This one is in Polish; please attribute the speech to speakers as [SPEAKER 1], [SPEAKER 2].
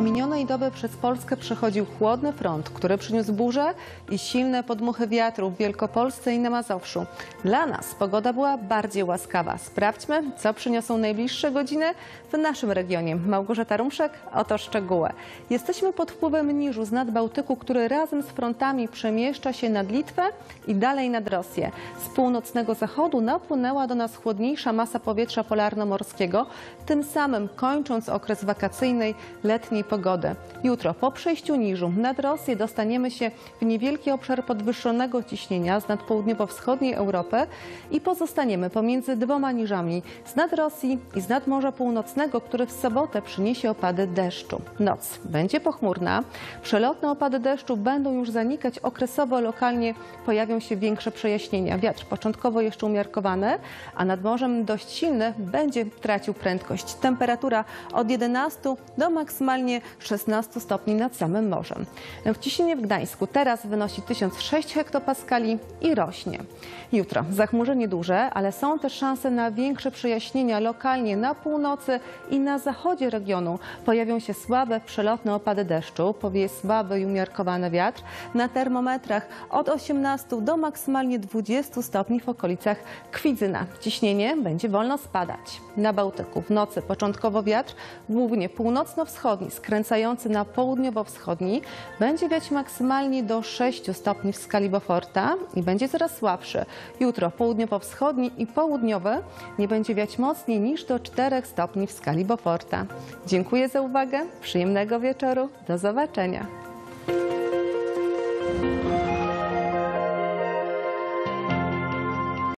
[SPEAKER 1] minionej doby przez Polskę przechodził chłodny front, który przyniósł burze i silne podmuchy wiatru w Wielkopolsce i na Mazowszu. Dla nas pogoda była bardziej łaskawa. Sprawdźmy, co przyniosą najbliższe godziny w naszym regionie. Małgorzata Rumszek, oto szczegóły. Jesteśmy pod wpływem niżu z nad Bałtyku, który razem z frontami przemieszcza się nad Litwę i dalej nad Rosję. Z północnego zachodu napłynęła do nas chłodniejsza masa powietrza polarnomorskiego, tym samym kończąc okres wakacyjnej letniej pogody. Jutro po przejściu niżu nad Rosję dostaniemy się w niewielki obszar podwyższonego ciśnienia z nad południowo-wschodniej Europy i pozostaniemy pomiędzy dwoma niżami z nad Rosji i z nad Morza Północnego, który w sobotę przyniesie opady deszczu. Noc będzie pochmurna, przelotne opady deszczu będą już zanikać, okresowo lokalnie pojawią się większe przejaśnienia. Wiatr początkowo jeszcze umiarkowany, a nad morzem dość silny będzie tracił prędkość. Temperatura od 11 do maksymalnie 16 stopni nad samym morzem. Ciśnienie w Gdańsku teraz wynosi 1006 hektopaskali i rośnie. Jutro zachmurzenie duże, ale są też szanse na większe przejaśnienia lokalnie na północy i na zachodzie regionu. Pojawią się słabe przelotne opady deszczu, powieje słaby i umiarkowany wiatr. Na termometrach od 18 do maksymalnie 20 stopni w okolicach Kwidzyna. Ciśnienie będzie wolno spadać. Na Bałtyku w nocy początkowo wiatr, głównie północno-wschodni, skręcający na południowo-wschodni, będzie wiać maksymalnie do 6 stopni w skali Beauforta i będzie coraz słabszy. Jutro południowo-wschodni i południowy nie będzie wiać mocniej niż do 4 stopni w skali Beauforta. Dziękuję za uwagę, przyjemnego wieczoru, do zobaczenia.